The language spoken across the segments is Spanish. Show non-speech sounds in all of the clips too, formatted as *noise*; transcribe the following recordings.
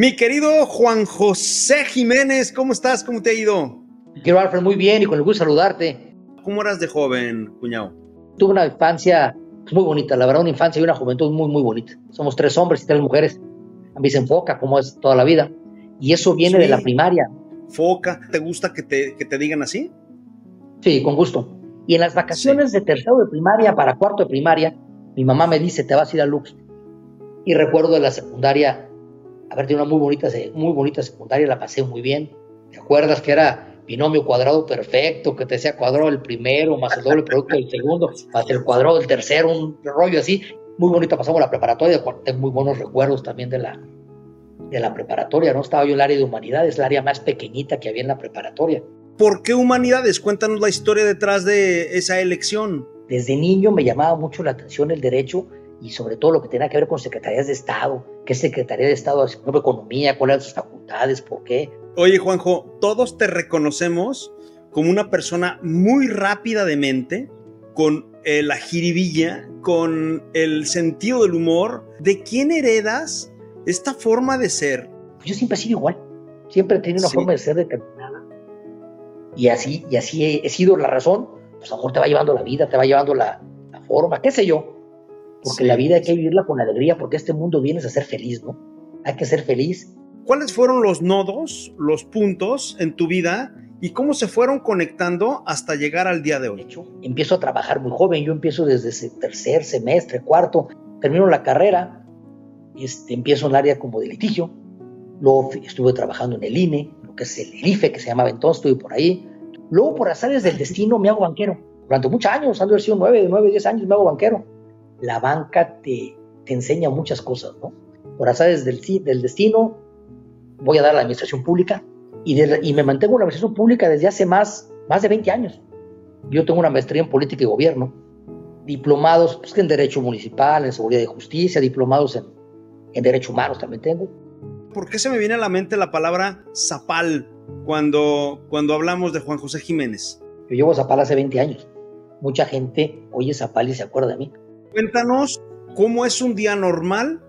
Mi querido Juan José Jiménez, ¿cómo estás? ¿Cómo te ha ido? Quiero, Alfred, muy bien y con el gusto de saludarte. ¿Cómo eras de joven, cuñado? Tuve una infancia muy bonita, la verdad, una infancia y una juventud muy, muy bonita. Somos tres hombres y tres mujeres. A mí se enfoca, como es toda la vida. Y eso viene de la primaria. ¿Foca? ¿Te gusta que te, que te digan así? Sí, con gusto. Y en las vacaciones de tercero de primaria para cuarto de primaria, mi mamá me dice, te vas a ir a Lux. Y recuerdo de la secundaria, haber tenido una muy bonita, muy bonita secundaria, la pasé muy bien. ¿Te acuerdas que era binomio cuadrado perfecto, que te decía cuadrado el primero, más el doble producto del segundo, más el cuadrado del tercero, un rollo así? Muy bonita, pasamos la preparatoria, tengo muy buenos recuerdos también de la, de la preparatoria, ¿no? Estaba yo en el área de humanidades, la área más pequeñita que había en la preparatoria. ¿Por qué humanidades? Cuéntanos la historia detrás de esa elección. Desde niño me llamaba mucho la atención el derecho y sobre todo lo que tenía que ver con secretarías de Estado. ¿Qué Secretaría de Estado hace economía? ¿Cuáles eran sus facultades? ¿Por qué? Oye, Juanjo, todos te reconocemos como una persona muy rápida de mente, con eh, la jiribilla, con el sentido del humor. ¿De quién heredas esta forma de ser? Yo siempre he sido igual. Siempre he tenido una forma de ser determinada y así, y así he, sido la razón, pues a lo mejor te va llevando la vida, te va llevando la, forma, qué sé yo. Porque la vida hay que vivirla con alegría, porque este mundo vienes a ser feliz, ¿no? Hay que ser feliz. ¿Cuáles fueron los nodos, los puntos en tu vida y cómo se fueron conectando hasta llegar al día de hoy? empiezo a trabajar muy joven, yo empiezo desde ese tercer semestre, cuarto, termino la carrera, este, empiezo en el área como de litigio, luego estuve trabajando en el INE, que es el IFE, que se llamaba entonces, estuve por ahí. Luego, por azares del *laughs* destino, me hago banquero. Durante muchos años, han de haber sido nueve, nueve, diez años, me hago banquero. La banca te, te enseña muchas cosas, ¿no? Por azares del, del destino, voy a dar a la administración pública y, y me mantengo en la administración pública desde hace más, más de 20 años. Yo tengo una maestría en política y gobierno, diplomados pues, en Derecho Municipal, en Seguridad y Justicia, diplomados en, en Derecho Humanos también tengo. ¿por qué se me viene a la mente la palabra zapal cuando, cuando hablamos de Juan José Jiménez? Yo llevo zapal hace 20 años. Mucha gente oye zapal y se acuerda de mí. Cuéntanos cómo es un día normal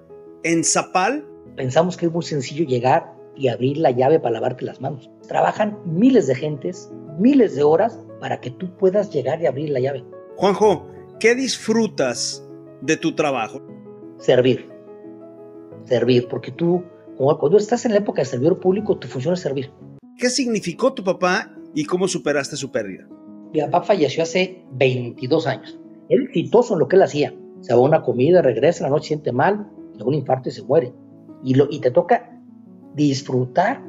en zapal. Pensamos que es muy sencillo llegar y abrir la llave para lavarte las manos. Trabajan miles de gentes, miles de horas para que tú puedas llegar y abrir la llave. Juanjo, ¿qué disfrutas de tu trabajo? Servir. Servir, porque tú cuando estás en la época de servidor público, tu función es servir. ¿Qué significó tu papá y cómo superaste su pérdida? Mi papá falleció hace 22 años. Era exitoso en lo que él hacía. Se va a una comida, regresa, la noche siente mal, le un infarto y se muere. Y, lo, y te toca disfrutar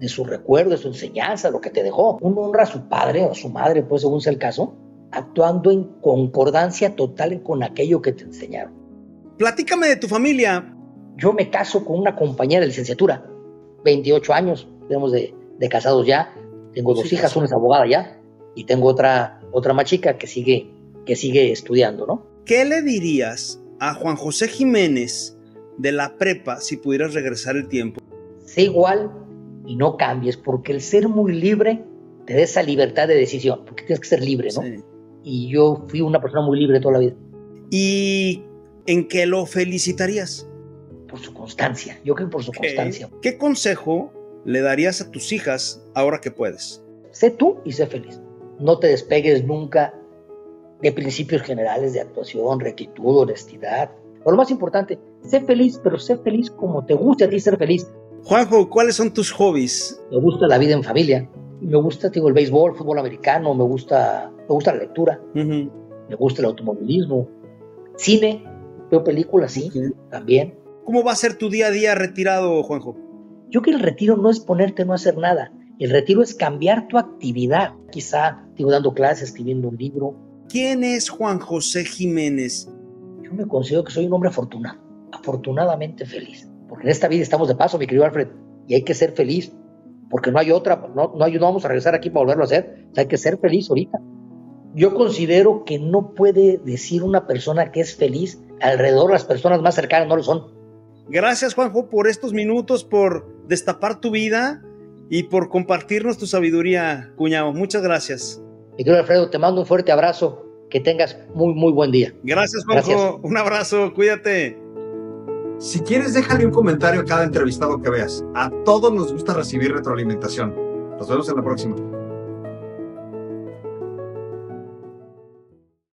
de su recuerdo, de su enseñanza, lo que te dejó. Uno honra a su padre o a su madre, pues según sea el caso, actuando en concordancia total con aquello que te enseñaron. Platícame de tu familia. Yo me caso con una compañera de licenciatura, 28 años, tenemos de, casados ya, tengo dos hijas, una es abogada ya, y tengo otra, otra más chica que sigue, que sigue estudiando, ¿no? ¿Qué le dirías a Juan José Jiménez de la prepa si pudieras regresar el tiempo? Sé igual y no cambies, porque el ser muy libre te da esa libertad de decisión, porque tienes que ser libre, ¿no? Y yo fui una persona muy libre toda la vida. ¿Y en qué lo felicitarías? por su constancia. Yo creo por su constancia. ¿Qué consejo le darías a tus hijas ahora que puedes? Sé tú y sé feliz. No te despegues nunca de principios generales de actuación, rectitud, honestidad. O lo más importante, sé feliz, pero sé feliz como te guste a ti ser feliz. Juanjo, ¿cuáles son tus hobbies? Me gusta la vida en familia. Me gusta, digo, el béisbol, el fútbol americano, me gusta, me gusta la lectura, me gusta el automovilismo, cine, veo películas, sí, también. ¿Cómo va a ser tu día a día retirado, Juanjo? Yo que el retiro no es ponerte no hacer nada. El retiro es cambiar tu actividad. Quizá, digo, dando clases, escribiendo un libro. ¿Quién es Juan José Jiménez? Yo me considero que soy un hombre afortunado, afortunadamente feliz. Porque en esta vida estamos de paso, mi querido Alfred, y hay que ser feliz. Porque no hay otra, no, no, no vamos a regresar aquí para volverlo a hacer. hay que ser feliz ahorita. Yo considero que no puede decir una persona que es feliz alrededor las personas más cercanas no lo son. Gracias, Juanjo, por estos minutos, por destapar tu vida y por compartirnos tu sabiduría, cuñado. Muchas gracias. Mi querido Alfredo, te mando un fuerte abrazo. Que tengas muy, muy buen día. Gracias, Juanjo. Un abrazo. Cuídate. Si quieres, déjale un comentario a cada entrevistado que veas. A todos nos gusta recibir retroalimentación. Nos vemos en la próxima.